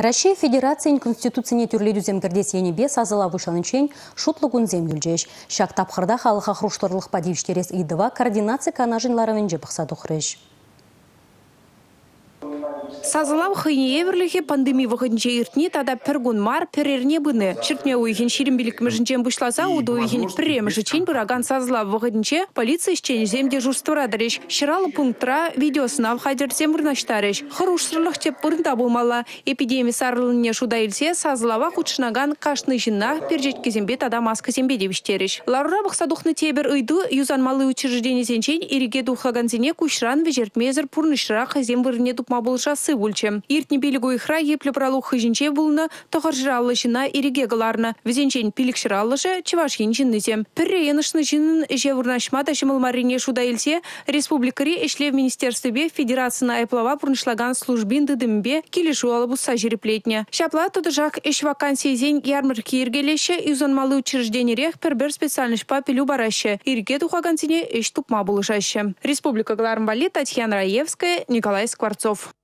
Россия Федерациян Конституцияне түрлі дүзем кірдес енебе сазыла вышанынчен шутлы күнзем үлжеш. Шак тапқырда халыға хруштырлық падивштерес идыва координация жепықса дұқырыш. Сазылам хыйне пандемия вахынче иртне тада пергун мар перерне быны. Чиртме уйхин ширимбилик межинчен бушласа уду уйхин прем жичень бураган сазыла вахынче полиция ищен земде журствора дареш. Шыралы пунктра видеосынав хадер земурнаштареш. Хырушсырлых теп бұрында болмала. Эпидемия сарылыне шуда илсе сазылава худшынаган кашны жинна пержетке зембе тада маска зембе девиштереш. Ларура бақсадухны тебер ыйду юзанмалы учреждение сенчен ириге духаганзине кушран вежертмезер пурнышра хазем вырне тупма болшасы сы ульче. Иртне билігу ихра еплі пралу хыжинче булны тоғыр жыралы жына ириге галарны. Візенчен пилік жыралы жы чываш енчіннізем. Пірре енышны жынын жевурнашма да марине шуда илсе, республикари эшлев министерстве федерацияна айплава пурнышлаган службин дыдымбе келешу алыбу сажиреплетне. Шапла туды жак эш вакансия зень ярмарки иргелеше юзанмалы учрежденирех пербер специальныш пилю бараще. Ирге тухагансине эш тупма булышаще. Республика Галармбали Татьяна Раевская, Николай Скворцов.